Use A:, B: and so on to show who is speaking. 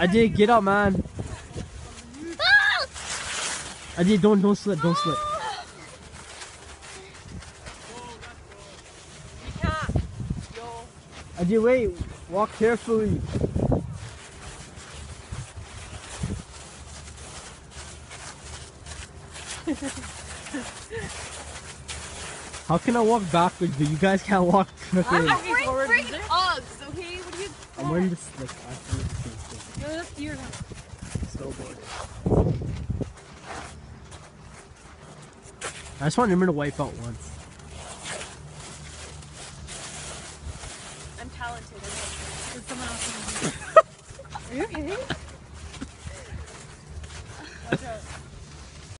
A: Ajay, get up, man. Ajay, don't don't slip, don't slip.
B: Yo.
A: Ajay, wait. Walk carefully. How can I walk backwards, but you guys can't walk
B: I'm
A: quickly?
B: not
C: Bring,
B: forward,
C: bring
B: is it?
C: Uggs, okay? What are you?
A: I'm wearing this like I think it's the same thing.
C: No, that's your.
A: Snowboard. I just want him to wipe out once.
B: I'm talented.
C: Did someone else? Are you okay?
B: Watch out.